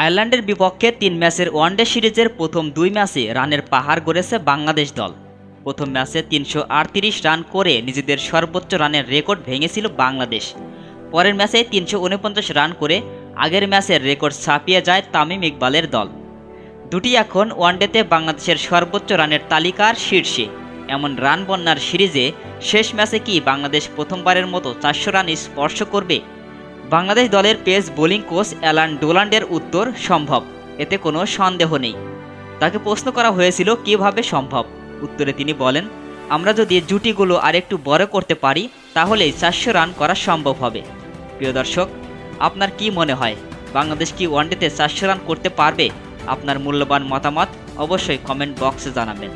আয়ারল্যান্ডের বিপক্ষে তিন ম্যাচের ওয়ানডে সিরিজের প্রথম দুই ম্যাচে রানের পাহাড় গড়েছে বাংলাদেশ দল। প্রথম ম্যাচে তিনশো আটত্রিশ রান করে নিজেদের সর্বোচ্চ রানের রেকর্ড ভেঙেছিল বাংলাদেশ। পরের ম্যাচে তিনশো ঊনপঞ্চাশ রান করে আগের ম্যাচের রেকর্ড ছাপিয়ে যায় তামিম ইকবালের দল। দুটি এখন ওয়ানডেতে বাংলাদেশের সর্বোচ্চ রানের তালিকার শীর্ষে। এমন রান বন্যার সিরিজে শেষ ম্যাচে কি বাংলাদেশ প্রথমবারের মতো চারশো রান স্পর্শ করবে? বাংলাদেশ দলের পেস বোলিং কোচ অ্যালান ডোলান্ডের উত্তর সম্ভব, এতে কোনো সন্দেহ নেই। তাকে প্রশ্ন করা হয়েছিল, কীভাবে সম্ভব? উত্তরে তিনি বলেন, আমরা যদি জুটিগুলো আরেকটু বড় করতে পারি, তাহলেই চারশো রান করা সম্ভব হবে। প্রিয় দর্শক, আপনার কি মনে হয়, বাংলাদেশ কি ওয়ানডেতে চারশো রান করতে পারবে? আপনার মূল্যবান মতামত অবশ্যই কমেন্ট বক্সে জানাবেন।